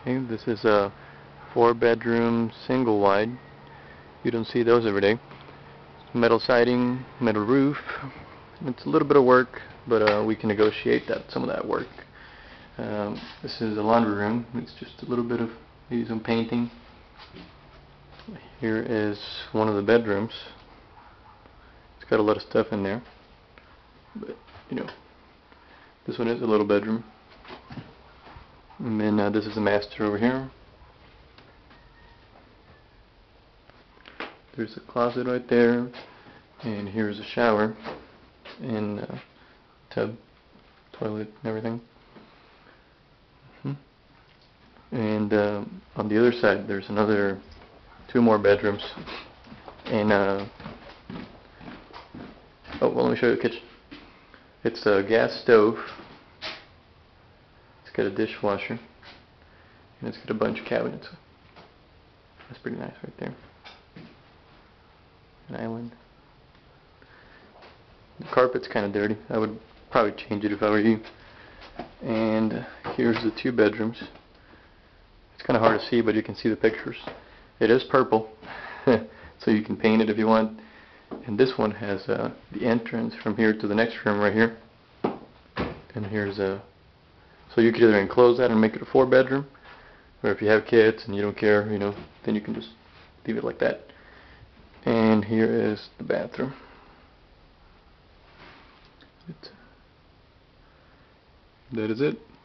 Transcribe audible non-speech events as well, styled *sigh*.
Okay, this is a four bedroom single wide. You don't see those every day. Metal siding, metal roof. It's a little bit of work, but uh, we can negotiate that some of that work. Um, this is a laundry room. It's just a little bit of maybe some painting. Here is one of the bedrooms. It's got a lot of stuff in there, but you know, this one is a little bedroom. And then uh, this is the master over here. There's a closet right there, and here's a shower and uh, tub, toilet, and everything. Mhm. And uh, on the other side, there's another two more bedrooms, and uh, oh, well, let me show you the kitchen. It's a gas stove. Got a dishwasher, and it's got a bunch of cabinets. That's pretty nice right there. An island. The carpet's kind of dirty. I would probably change it if I were you. And here's the two bedrooms. It's kind of hard to see, but you can see the pictures. It is purple, *laughs* so you can paint it if you want. And this one has uh, the entrance from here to the next room right here. And here's a... So you could either enclose that and make it a four bedroom, or if you have kids and you don't care, you know, then you can just leave it like that. And here is the bathroom. That is it.